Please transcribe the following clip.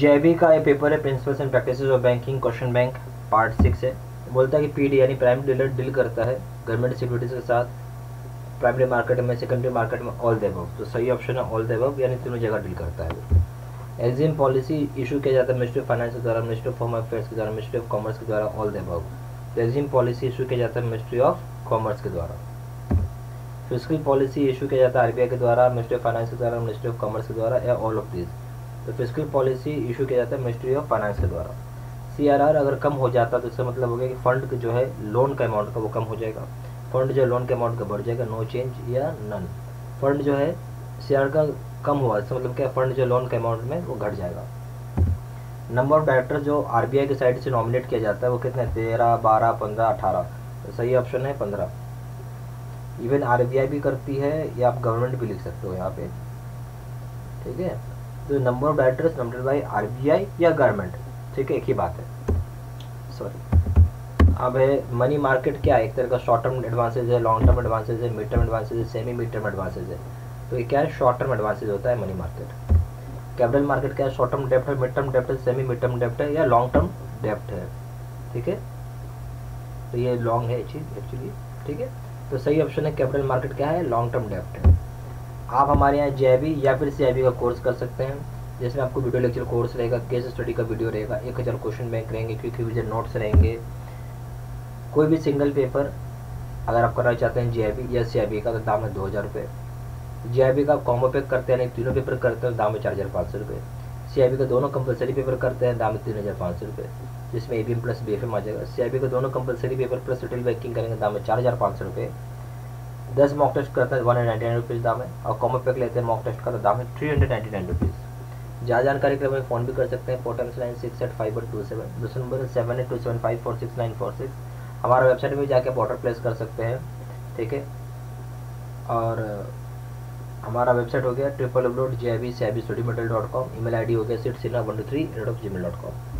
जेबी का ये पेपर है principles and practice of banking question bank part six है। बोलता है कि पीडी यानी प्राइम डीलर डील करता है गवर्नमेंट सिक्योरिटीज के साथ प्राइमरी मार्केट में सेकेंडरी मार्केट में ऑल देव तो सही ऑप्शन है ऑल देव यानी तीनों जगह डील करता है। एग्जिम पॉलिसी इशू किया जाता है मिनिस्ट्री ऑफ़ फाइनेंस के द्वारा मिनिस्ट्री ऑफ़ होम अफेयर्स के द्वारा मिनिस्ट्री ऑफ़ कॉमर्स के द्वारा ऑल देव तो एग्जिम पॉलिसी इशू किया जाता है मिनिस्ट्री ऑफ़ कॉमर्स के द्वारा। फ़िज़िकल पॉलिसी इशू किया जाता है आरबीआई के द्वारा मिनिस्ट्री ऑफ़ फाइनेंस के द्वारा मिनिस्ट्री ऑफ़ कॉमर्स के द्वारा, या ऑल ऑफ़ दिस तो फ़िज़िकल पॉलिसी इशू किया जाता है मिनिस्ट्री ऑफ़ फाइनेंस के द्वारा। सीआरआर अगर कम हो जाता तो इसका मतलब हो गया कि फंड जो है लोन का अमाउंट का वो कम हो जाएगा। फंड जो है लोन के अमाउंट का बढ़ जाएगा नो चेंज या नन फंड जो है सीआर का कम हुआ, इसका मतलब क्या फंड जो लोन के अमाउंट में वो घट जाएगा। नंबर ऑफ़ डायरेक्टर जो आरबीआई की साइड से नॉमिनेट किया जाता है वो कितने तेरह, बारह, पंद्रह, अठारह। तो सही ऑप्शन है पंद्रह। इवन आरबीआई भी करती है या आप गवर्नमेंट भी लिख सकते हो यहाँ पे। ठीक है? Number of directors number by RBI या गवर्नमेंट ठीक है, एक ही बात है। सॉरी अब है मनी मार्केट क्या है? एक तरह का शॉर्ट टर्म एडवांसेज है लॉन्ग टर्म एडवांसेज है मिड टर्म एडवांसेज है सेमी मिड टर्म एडवांसेज है। तो ये क्या है? शॉर्ट टर्म एडवांसेज होता है मनी मार्केट कैपिटल मार्केट क्या है? शॉर्ट टर्म डेप्ट है मिड टर्म डेप्ट है सेमी मिड टर्म डेप्ट है या लॉन्ग टर्म डेप्ट है। ठीक है? तो ये लॉन्ग है चीज़ एक्चुअली ठीक है? तो सही ऑप्शन है कैपिटल मार्केट क्या है? लॉन्ग टर्म डेप्ट है। आप हमारे यहाँ जे या फिर सी का कोर्स कर सकते हैं, जिसमें आपको वीडियो लेक्चर कोर्स रहेगा केस स्टडी का वीडियो रहेगा, एक हज़ार क्वेश्चन बैंक रहेंगे, क्योंकि विजन नोट्स रहेंगे, कोई भी सिंगल पेपर अगर आप करना चाहते हैं जे या सी का तो दाम है दो हज़ार रुपये। जे का कॉम्बो पैक करते हैं, तीनों पेपर करते हैं दाम है चार हज़ार पाँच सौ रुपये। सी का दोनों कंपलसरी पेपर करते हैं, दाम है तीन हज़ार पाँच सौ रुपये, जिसमें A B M plus B F M आ जाएगा। सी का दोनों compulsory paper plus retail banking करेंगे, दाम है चार हज़ार पाँच सौ रुपये। दस मॉक टेस्ट करता है वन हंड्रेड नाइन रुपीज़ दाम है, और कॉमो पैक लेते हैं मॉक टेस्ट का तो दाम है three hundred ninety nine rupees ज़्यादा जानकारी के लिए फ़ोन भी कर सकते हैं four times nine six eight five one two seven दूसरा number seven eight two seven five four six nine four six हमारा वेबसाइट में जाके आप ऑर्डर प्लेस कर सकते हैं, ठीक है? और, हमारा वेबसाइट हो गया triple W dot J I B C I B study metal dot com email I D हो गया seat Sinha one two three eight of G mail dot com